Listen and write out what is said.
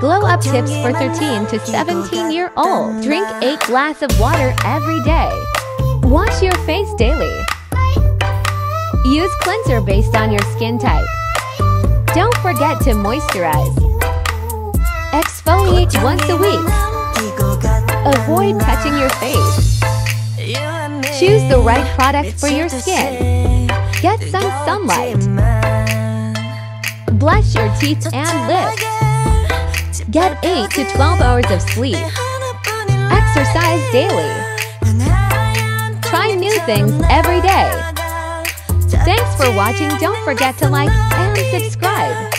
Glow Up Tips for 13 to 17 year old. Drink 8 glass of water every day. Wash your face daily. Use cleanser based on your skin type. Don't forget to moisturize. Exfoliate once a week. Avoid touching your face. Choose the right product for your skin. Get some sunlight. Brush your teeth and lips. Get 8 to 12 hours of sleep. Exercise daily. Try new things every day. Thanks for watching. Don't forget to like and subscribe.